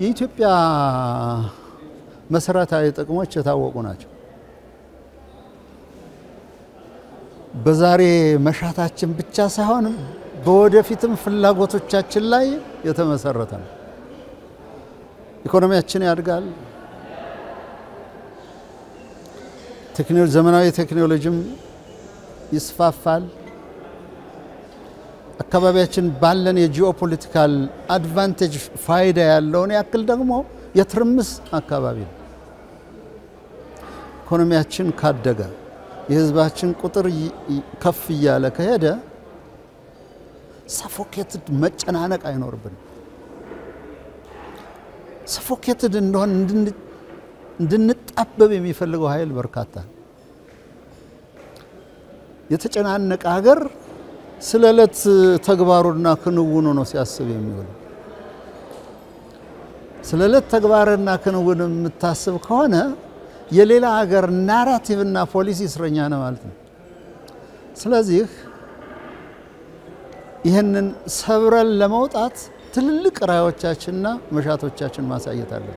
የኢትዮጵያ መሰረታዊ ጥቅሞች የታወቁ ናቸው። በዛሬ መሻታችን ብቻ ሳይሆን በወደፊትም ፍላጎቶቻችን ላይ የተመሰረተ ነው። ኢኮኖሚያችን ያድጋል። ዘመናዊ ቴክኖሎጂም ይስፋፋል። አካባቢያችን ባለን የ geopolitical advantage ፋይዳ ያለውን ያክል ደግሞ የትርምስ አካባቢ ነው። ኢኮኖሚያችን ካደገ የሕዝባችን ቁጥር ከፍ እያለ ከሄደ suffocated መጨናነቅ አይኖርብንም። suffocated እንደሆን እንድንጣበብ የሚፈልገው ኃይል በርካታ የተጨናነቀ ሀገር ስለ ዕለት ተግባሩና ክንውኑ ነው ሲያስብ የሚውለው። ስለ ዕለት ተግባርና ክንውን የምታስብ ከሆነ የሌላ ሀገር ናራቲቭና ፖሊሲ እስረኛ ነው ማለት ነው። ስለዚህ ይህንን ሰብረን ለመውጣት ትልልቅ ራዕዮቻችንና መሻቶቻችን ማሳየት አለን።